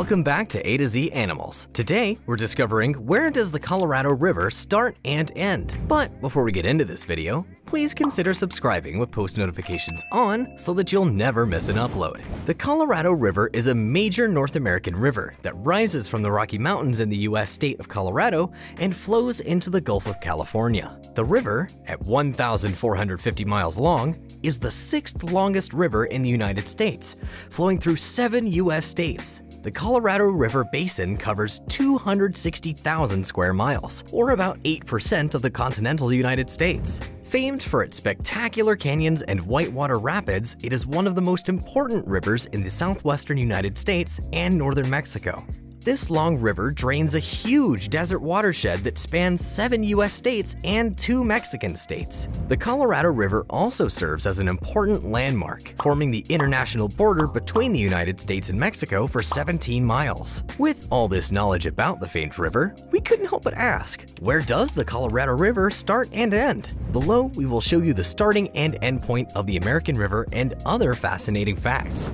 Welcome back to A to Z Animals. Today, we're discovering where does the Colorado River start and end. But before we get into this video, please consider subscribing with post notifications on so that you'll never miss an upload. The Colorado River is a major North American river that rises from the Rocky Mountains in the US state of Colorado and flows into the Gulf of California. The river, at 1,450 miles long, is the sixth longest river in the United States, flowing through seven US states. The Colorado River Basin covers 260,000 square miles, or about 8% of the continental United States. Famed for its spectacular canyons and whitewater rapids, it is one of the most important rivers in the southwestern United States and northern Mexico. This long river drains a huge desert watershed that spans seven US states and two Mexican states. The Colorado River also serves as an important landmark, forming the international border between the United States and Mexico for 17 miles. With all this knowledge about the famed river, we couldn't help but ask, where does the Colorado River start and end? Below, we will show you the starting and end point of the American River and other fascinating facts.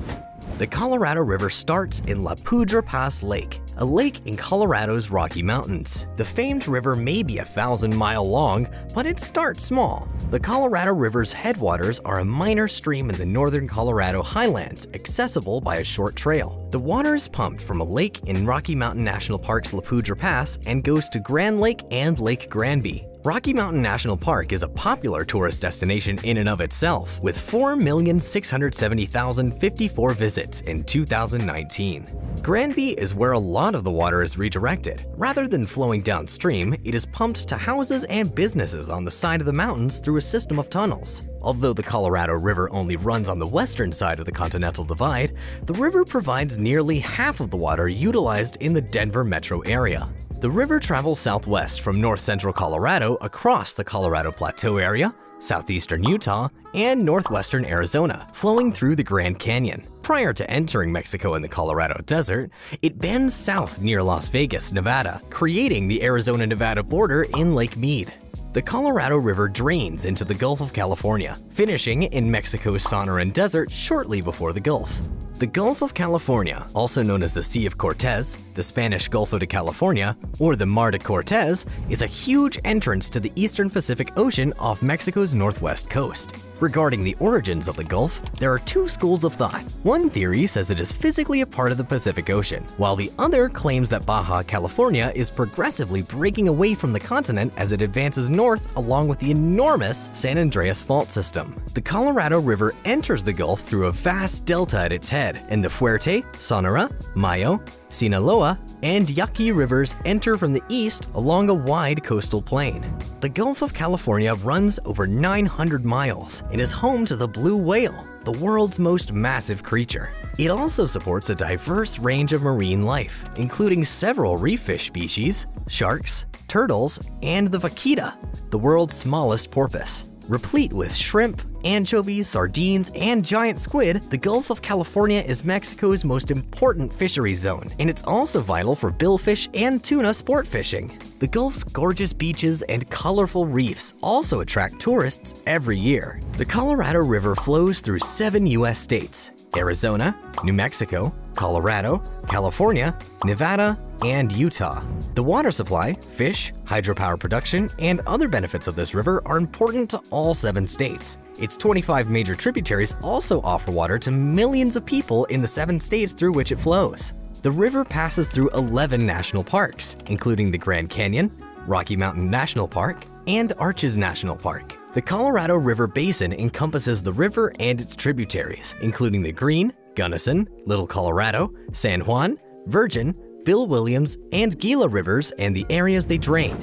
The Colorado River starts in La Poudre Pass Lake, a lake in Colorado's Rocky Mountains. The famed river may be a thousand mile long, but it starts small. The Colorado River's headwaters are a minor stream in the northern Colorado highlands, accessible by a short trail. The water is pumped from a lake in Rocky Mountain National Park's La Poudre Pass and goes to Grand Lake and Lake Granby. Rocky Mountain National Park is a popular tourist destination in and of itself, with 4,670,054 visits in 2019. Granby is where a lot of the water is redirected. Rather than flowing downstream, it is pumped to houses and businesses on the side of the mountains through a system of tunnels. Although the Colorado River only runs on the western side of the Continental Divide, the river provides nearly half of the water utilized in the Denver metro area. The river travels southwest from north central Colorado across the Colorado Plateau area, southeastern Utah, and northwestern Arizona, flowing through the Grand Canyon. Prior to entering Mexico in the Colorado Desert, it bends south near Las Vegas, Nevada, creating the Arizona-Nevada border in Lake Mead. The Colorado River drains into the Gulf of California, finishing in Mexico's Sonoran Desert shortly before the Gulf. The Gulf of California, also known as the Sea of Cortez, the Spanish Golfo de California, or the Mar de Cortez, is a huge entrance to the eastern Pacific Ocean off Mexico's northwest coast. Regarding the origins of the Gulf, there are two schools of thought. One theory says it is physically a part of the Pacific Ocean, while the other claims that Baja California is progressively breaking away from the continent as it advances north along with the enormous San Andreas Fault System. The Colorado River enters the Gulf through a vast delta at its head, and the Fuerte, Sonora, Mayo, Sinaloa, and Yaqui rivers enter from the east along a wide coastal plain. The Gulf of California runs over 900 miles and is home to the blue whale, the world's most massive creature. It also supports a diverse range of marine life, including several reef fish species, sharks, turtles, and the vaquita, the world's smallest porpoise. Replete with shrimp, anchovies, sardines, and giant squid, the Gulf of California is Mexico's most important fishery zone, and it's also vital for billfish and tuna sport fishing. The Gulf's gorgeous beaches and colorful reefs also attract tourists every year. The Colorado River flows through seven U.S. states, Arizona, New Mexico, Colorado, California, Nevada, and Utah. The water supply, fish, hydropower production, and other benefits of this river are important to all seven states. Its 25 major tributaries also offer water to millions of people in the seven states through which it flows. The river passes through 11 national parks, including the Grand Canyon, Rocky Mountain National Park, and Arches National Park. The Colorado River Basin encompasses the river and its tributaries, including the Green, Gunnison, Little Colorado, San Juan, Virgin, Bill Williams, and Gila rivers and the areas they drain.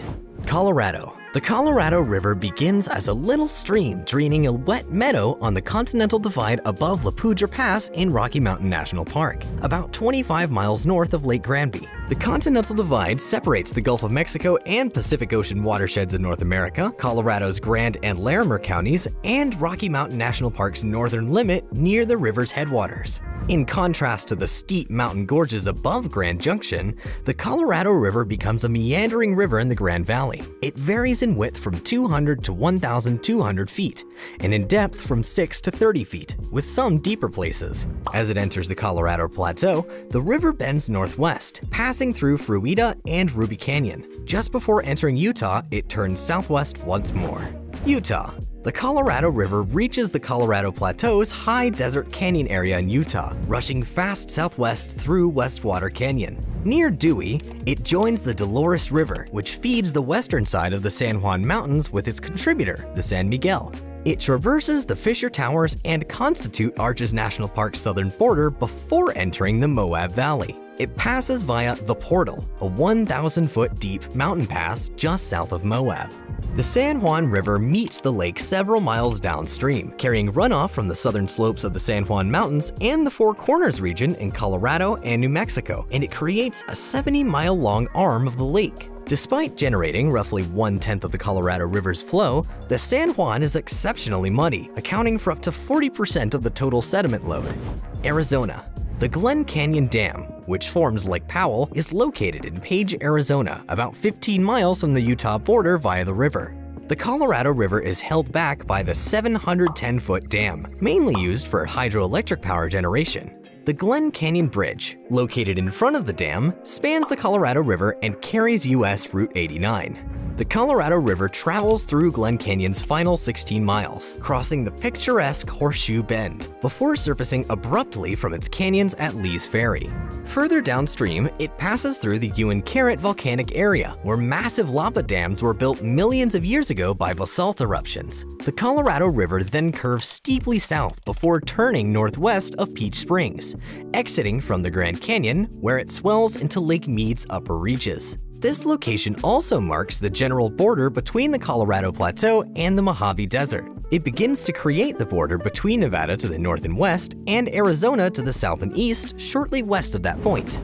Colorado. The Colorado River begins as a little stream draining a wet meadow on the Continental Divide above La Poudre Pass in Rocky Mountain National Park, about 25 miles north of Lake Granby. The Continental Divide separates the Gulf of Mexico and Pacific Ocean watersheds in North America, Colorado's Grand and Larimer counties, and Rocky Mountain National Park's northern limit near the river's headwaters. In contrast to the steep mountain gorges above Grand Junction, the Colorado River becomes a meandering river in the Grand Valley. It varies in width from 200 to 1,200 feet, and in depth from 6 to 30 feet, with some deeper places. As it enters the Colorado Plateau, the river bends northwest, passing through Fruita and Ruby Canyon. Just before entering Utah, it turns southwest once more. Utah, the Colorado River reaches the Colorado Plateau's high desert canyon area in Utah, rushing fast southwest through Westwater Canyon. Near Dewey, it joins the Dolores River, which feeds the western side of the San Juan Mountains with its contributor, the San Miguel. It traverses the Fisher Towers and Constitute Arches National Park's southern border before entering the Moab Valley. It passes via The Portal, a 1,000 foot deep mountain pass just south of Moab. The San Juan River meets the lake several miles downstream, carrying runoff from the southern slopes of the San Juan Mountains and the Four Corners region in Colorado and New Mexico, and it creates a 70-mile long arm of the lake. Despite generating roughly one-tenth of the Colorado River's flow, the San Juan is exceptionally muddy, accounting for up to 40% of the total sediment load. Arizona. The Glen Canyon Dam, which forms Lake Powell, is located in Page, Arizona, about 15 miles from the Utah border via the river. The Colorado River is held back by the 710-foot dam, mainly used for hydroelectric power generation. The Glen Canyon Bridge, located in front of the dam, spans the Colorado River and carries US Route 89. The Colorado River travels through Glen Canyon's final 16 miles, crossing the picturesque Horseshoe Bend, before surfacing abruptly from its canyons at Lee's Ferry. Further downstream, it passes through the Uinkaret volcanic area, where massive lava dams were built millions of years ago by basalt eruptions. The Colorado River then curves steeply south before turning northwest of Peach Springs, exiting from the Grand Canyon, where it swells into Lake Mead's upper reaches. This location also marks the general border between the Colorado Plateau and the Mojave Desert. It begins to create the border between Nevada to the north and west and Arizona to the south and east shortly west of that point.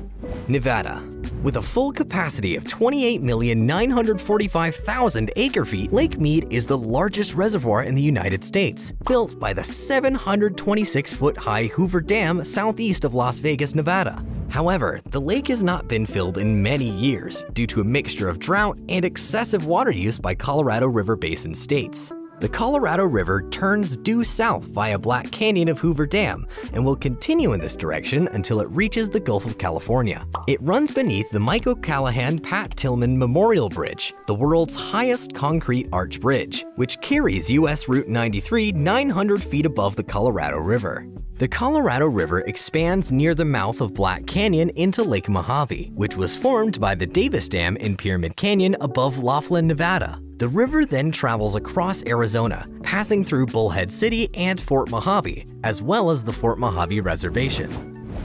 Nevada. With a full capacity of 28,945,000 acre-feet, Lake Mead is the largest reservoir in the United States, built by the 726-foot-high Hoover Dam southeast of Las Vegas, Nevada. However, the lake has not been filled in many years due to a mixture of drought and excessive water use by Colorado River Basin states. The Colorado River turns due south via Black Canyon of Hoover Dam and will continue in this direction until it reaches the Gulf of California. It runs beneath the Mike O'Callaghan Pat Tillman Memorial Bridge, the world's highest concrete arch bridge, which carries US Route 93 900 feet above the Colorado River. The Colorado River expands near the mouth of Black Canyon into Lake Mojave, which was formed by the Davis Dam in Pyramid Canyon above Laughlin, Nevada. The river then travels across Arizona, passing through Bullhead City and Fort Mojave, as well as the Fort Mojave Reservation.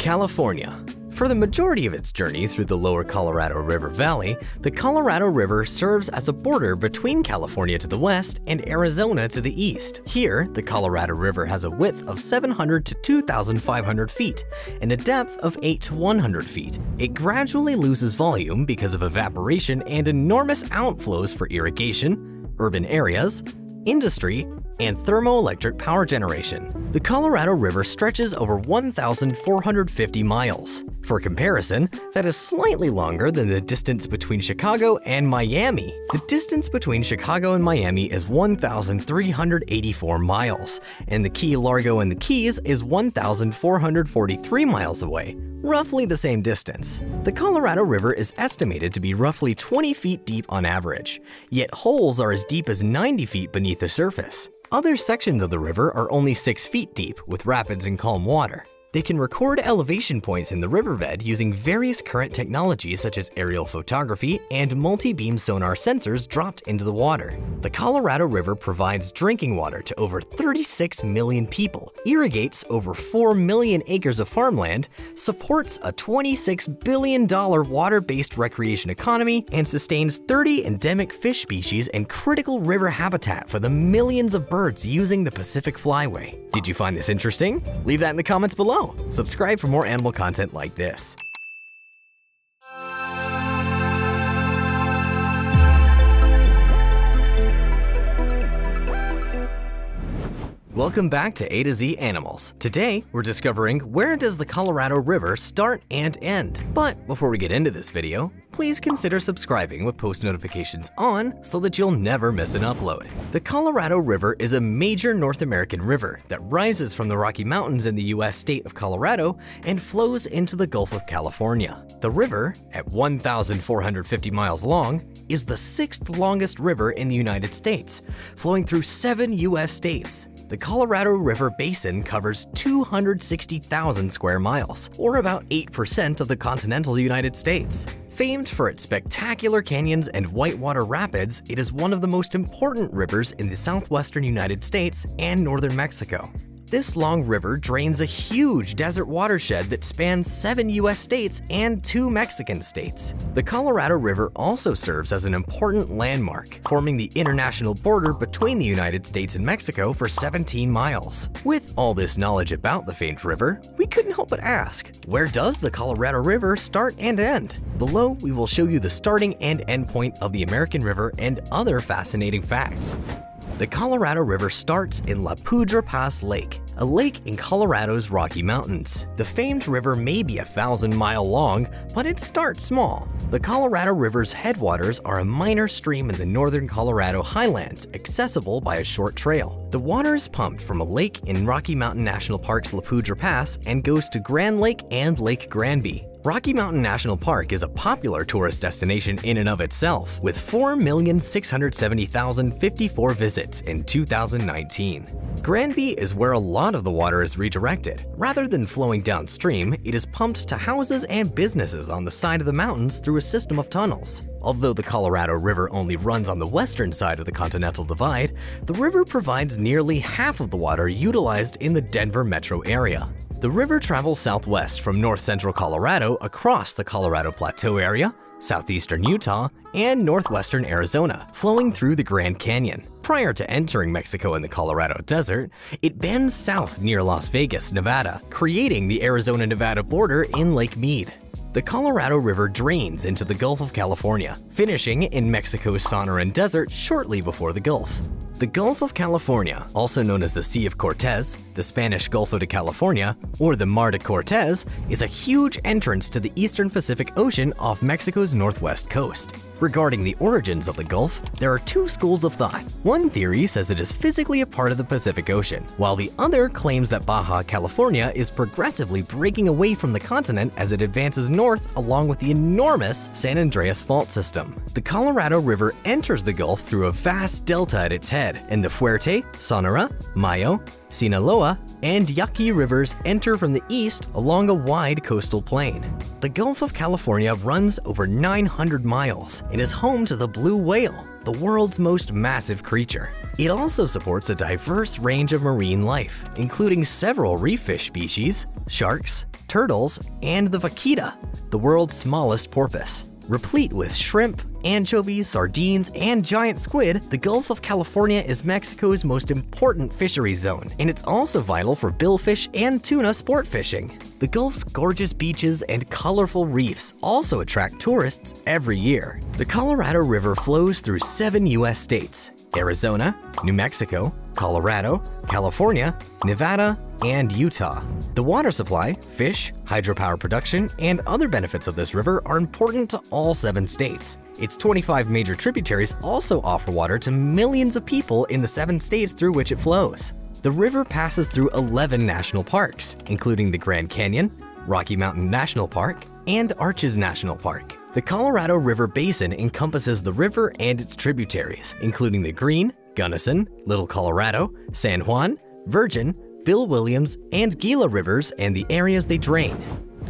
California. For the majority of its journey through the lower Colorado River Valley, the Colorado River serves as a border between California to the west and Arizona to the east. Here, the Colorado River has a width of 700 to 2,500 feet and a depth of 8 to 100 feet. It gradually loses volume because of evaporation and enormous outflows for irrigation, urban areas, industry, and thermoelectric power generation. The Colorado River stretches over 1,450 miles. For comparison, that is slightly longer than the distance between Chicago and Miami. The distance between Chicago and Miami is 1,384 miles, and the Key Largo and the Keys is 1,443 miles away, roughly the same distance. The Colorado River is estimated to be roughly 20 feet deep on average, yet holes are as deep as 90 feet beneath the surface. Other sections of the river are only 6 feet deep with rapids and calm water. They can record elevation points in the riverbed using various current technologies such as aerial photography and multi-beam sonar sensors dropped into the water. The Colorado River provides drinking water to over 36 million people, irrigates over 4 million acres of farmland, supports a $26 billion water-based recreation economy, and sustains 30 endemic fish species and critical river habitat for the millions of birds using the Pacific Flyway. Did you find this interesting? Leave that in the comments below. Subscribe for more animal content like this. Welcome back to A to Z Animals. Today, we're discovering where does the Colorado River start and end. But before we get into this video, please consider subscribing with post notifications on so that you'll never miss an upload. The Colorado River is a major North American river that rises from the Rocky Mountains in the US state of Colorado and flows into the Gulf of California. The river, at 1,450 miles long, is the sixth longest river in the United States, flowing through seven US states. The Colorado River Basin covers 260,000 square miles, or about 8% of the continental United States. Famed for its spectacular canyons and whitewater rapids, it is one of the most important rivers in the southwestern United States and northern Mexico. This long river drains a huge desert watershed that spans seven US states and two Mexican states. The Colorado River also serves as an important landmark, forming the international border between the United States and Mexico for 17 miles. With all this knowledge about the famed river, we couldn't help but ask, where does the Colorado River start and end? Below, we will show you the starting and end point of the American River and other fascinating facts. The Colorado River starts in La Poudre Pass Lake, a lake in Colorado's Rocky Mountains. The famed river may be a thousand mile long, but it starts small. The Colorado River's headwaters are a minor stream in the northern Colorado highlands, accessible by a short trail. The water is pumped from a lake in Rocky Mountain National Park's La Poudre Pass and goes to Grand Lake and Lake Granby. Rocky Mountain National Park is a popular tourist destination in and of itself, with 4,670,054 visits in 2019. Granby is where a lot of the water is redirected. Rather than flowing downstream, it is pumped to houses and businesses on the side of the mountains through a system of tunnels. Although the Colorado River only runs on the western side of the Continental Divide, the river provides nearly half of the water utilized in the Denver metro area. The river travels southwest from north central Colorado across the Colorado Plateau area, southeastern Utah, and northwestern Arizona, flowing through the Grand Canyon. Prior to entering Mexico and the Colorado Desert, it bends south near Las Vegas, Nevada, creating the Arizona-Nevada border in Lake Mead. The Colorado River drains into the Gulf of California, finishing in Mexico's Sonoran Desert shortly before the Gulf. The Gulf of California, also known as the Sea of Cortez, the Spanish Golfo de California, or the Mar de Cortez, is a huge entrance to the eastern Pacific Ocean off Mexico's northwest coast. Regarding the origins of the Gulf, there are two schools of thought. One theory says it is physically a part of the Pacific Ocean, while the other claims that Baja California is progressively breaking away from the continent as it advances north along with the enormous San Andreas Fault System. The Colorado River enters the Gulf through a vast delta at its head, and the Fuerte, Sonora, Mayo, Sinaloa, and Yaqui rivers enter from the east along a wide coastal plain. The Gulf of California runs over 900 miles and is home to the blue whale, the world's most massive creature. It also supports a diverse range of marine life, including several reef fish species, sharks, turtles, and the vaquita, the world's smallest porpoise. Replete with shrimp, anchovies, sardines, and giant squid, the Gulf of California is Mexico's most important fishery zone, and it's also vital for billfish and tuna sport fishing. The Gulf's gorgeous beaches and colorful reefs also attract tourists every year. The Colorado River flows through seven U.S. states, Arizona, New Mexico, Colorado, California, Nevada, and Utah. The water supply, fish, hydropower production, and other benefits of this river are important to all seven states. Its 25 major tributaries also offer water to millions of people in the seven states through which it flows. The river passes through 11 national parks, including the Grand Canyon, Rocky Mountain National Park, and Arches National Park. The Colorado River Basin encompasses the river and its tributaries, including the Green, Gunnison, Little Colorado, San Juan, Virgin, Bill Williams, and Gila rivers and the areas they drain.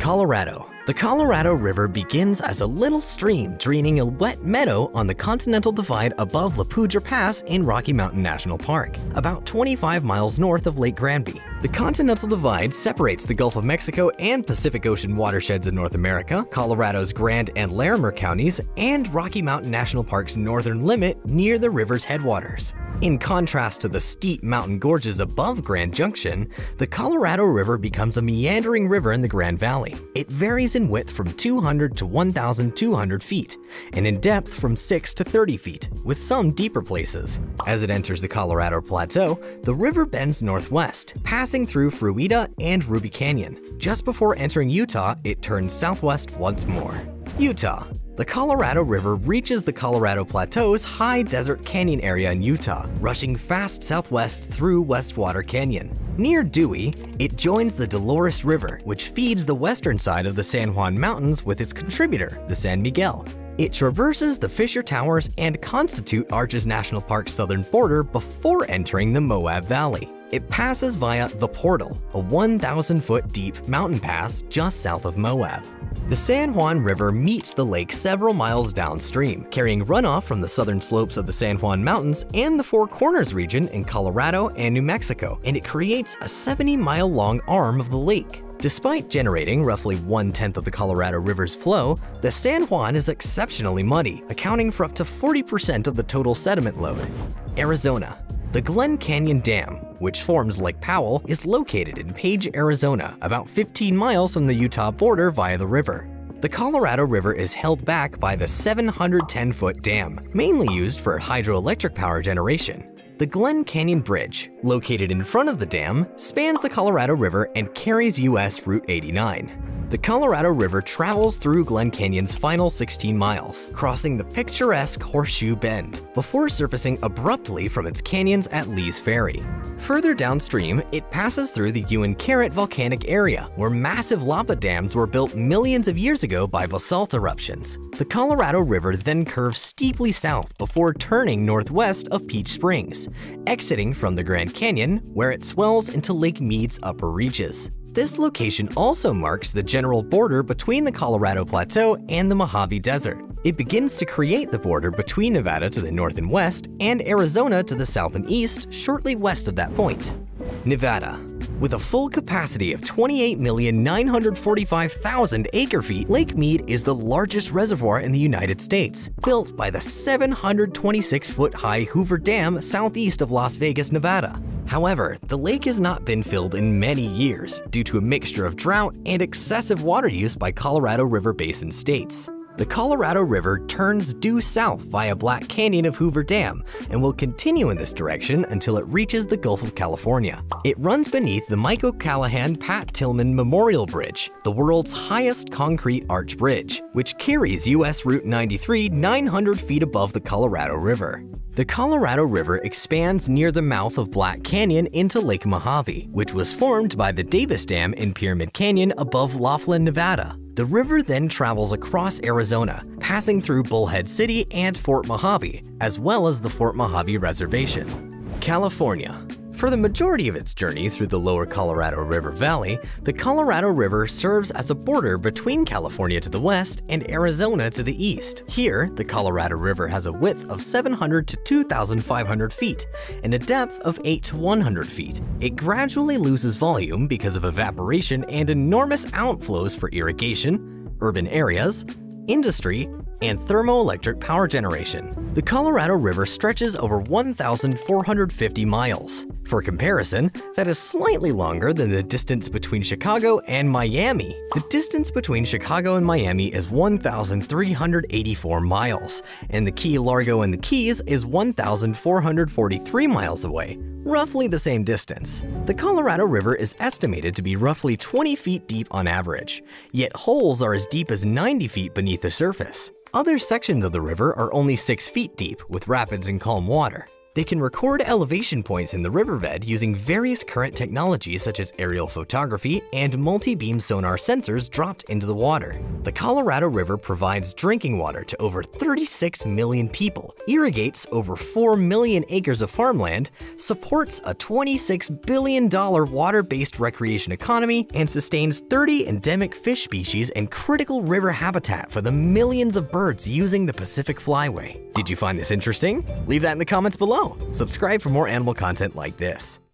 Colorado. The Colorado River begins as a little stream draining a wet meadow on the Continental Divide above La Poudre Pass in Rocky Mountain National Park, about 25 miles north of Lake Granby. The Continental Divide separates the Gulf of Mexico and Pacific Ocean watersheds in North America, Colorado's Grand and Larimer counties, and Rocky Mountain National Park's northern limit near the river's headwaters. In contrast to the steep mountain gorges above Grand Junction, the Colorado River becomes a meandering river in the Grand Valley. It varies in width from 200 to 1,200 feet, and in depth from 6 to 30 feet, with some deeper places. As it enters the Colorado Plateau, the river bends northwest, passing through Fruita and Ruby Canyon. Just before entering Utah, it turns southwest once more. Utah the Colorado River reaches the Colorado Plateau's high desert canyon area in Utah, rushing fast southwest through Westwater Canyon. Near Dewey, it joins the Dolores River, which feeds the western side of the San Juan Mountains with its contributor, the San Miguel. It traverses the Fisher Towers and Constitute Arches National Park's southern border before entering the Moab Valley. It passes via The Portal, a 1,000-foot deep mountain pass just south of Moab. The San Juan River meets the lake several miles downstream, carrying runoff from the southern slopes of the San Juan Mountains and the Four Corners region in Colorado and New Mexico, and it creates a 70-mile-long arm of the lake. Despite generating roughly one-tenth of the Colorado River's flow, the San Juan is exceptionally muddy, accounting for up to 40% of the total sediment load. Arizona. The Glen Canyon Dam, which forms Lake Powell, is located in Page, Arizona, about 15 miles from the Utah border via the river. The Colorado River is held back by the 710-foot dam, mainly used for hydroelectric power generation. The Glen Canyon Bridge, located in front of the dam, spans the Colorado River and carries US Route 89. The Colorado River travels through Glen Canyon's final 16 miles, crossing the picturesque Horseshoe Bend, before surfacing abruptly from its canyons at Lee's Ferry. Further downstream, it passes through the Uinkaret volcanic area, where massive lava dams were built millions of years ago by basalt eruptions. The Colorado River then curves steeply south before turning northwest of Peach Springs, exiting from the Grand Canyon, where it swells into Lake Mead's upper reaches. This location also marks the general border between the Colorado Plateau and the Mojave Desert. It begins to create the border between Nevada to the north and west and Arizona to the south and east shortly west of that point. Nevada. With a full capacity of 28,945,000 acre-feet, Lake Mead is the largest reservoir in the United States, built by the 726-foot-high Hoover Dam southeast of Las Vegas, Nevada. However, the lake has not been filled in many years due to a mixture of drought and excessive water use by Colorado River Basin states. The Colorado River turns due south via Black Canyon of Hoover Dam and will continue in this direction until it reaches the Gulf of California. It runs beneath the Mike O'Callaghan Pat Tillman Memorial Bridge, the world's highest concrete arch bridge, which carries US Route 93 900 feet above the Colorado River. The Colorado River expands near the mouth of Black Canyon into Lake Mojave, which was formed by the Davis Dam in Pyramid Canyon above Laughlin, Nevada. The river then travels across Arizona, passing through Bullhead City and Fort Mojave, as well as the Fort Mojave Reservation. California. For the majority of its journey through the lower Colorado River Valley, the Colorado River serves as a border between California to the west and Arizona to the east. Here, the Colorado River has a width of 700 to 2,500 feet and a depth of 8 to 100 feet. It gradually loses volume because of evaporation and enormous outflows for irrigation, urban areas, industry, and thermoelectric power generation. The Colorado River stretches over 1,450 miles. For comparison, that is slightly longer than the distance between Chicago and Miami. The distance between Chicago and Miami is 1,384 miles, and the Key Largo and the Keys is 1,443 miles away, roughly the same distance. The Colorado River is estimated to be roughly 20 feet deep on average, yet holes are as deep as 90 feet beneath the surface. Other sections of the river are only 6 feet deep with rapids and calm water. They can record elevation points in the riverbed using various current technologies such as aerial photography and multi-beam sonar sensors dropped into the water. The Colorado River provides drinking water to over 36 million people, irrigates over 4 million acres of farmland, supports a $26 billion water-based recreation economy, and sustains 30 endemic fish species and critical river habitat for the millions of birds using the Pacific Flyway. Did you find this interesting? Leave that in the comments below. Subscribe for more animal content like this.